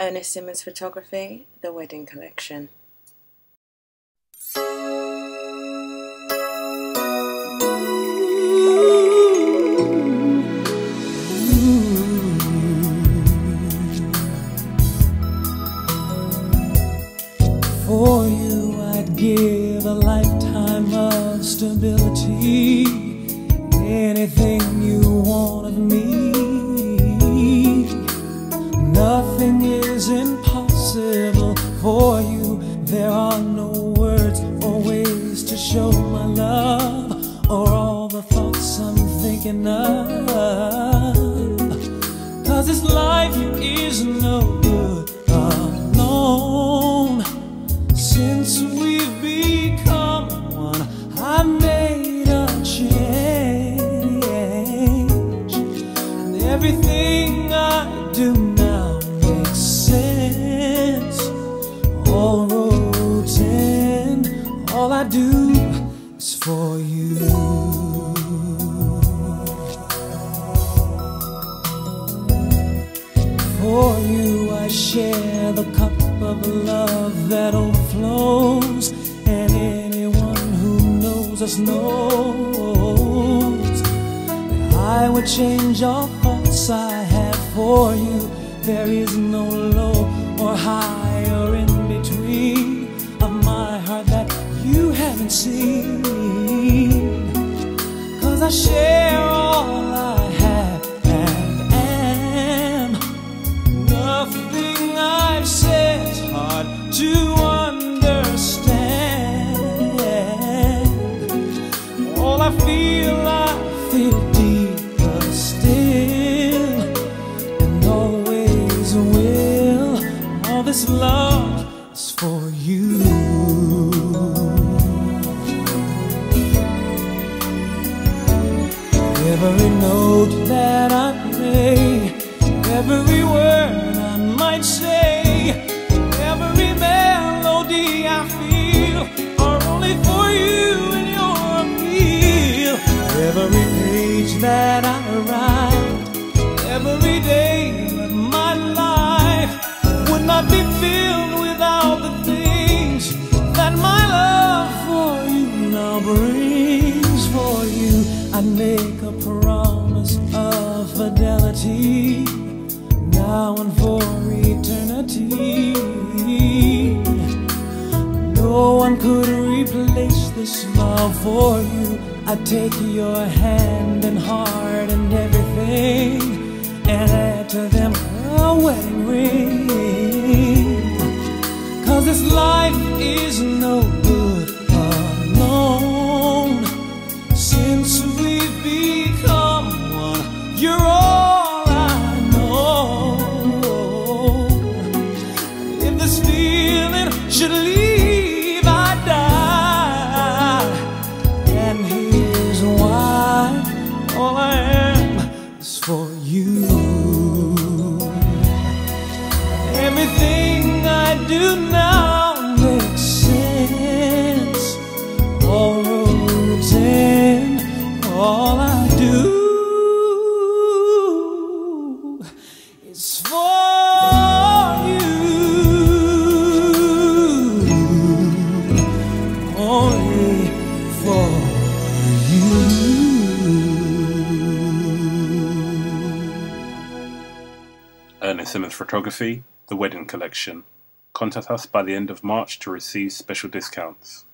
Ernest Simons Photography, The Wedding Collection. For you, I'd give a lifetime of stability. Thinking of. Cause this life is no good alone. Since we've become one, I made a change. And everything I do now makes sense. All roads end, all I do share the cup of love that overflows, and anyone who knows us knows that I would change all thoughts I have for you. There is no low or high or in between of my heart that you haven't seen. Cause I share all Every note that I play, every word I might say, every melody I feel are only for you and your appeal. Every page that I write, make a promise of fidelity now and for eternity. No one could replace this love for you. I take your hand and heart and everything and add to them a wedding ring. Cause this life is no do now sense. All roads end, all I do is for you. Only for you. Ernest Simons Photography, The Wedding Collection. Contact us by the end of March to receive special discounts.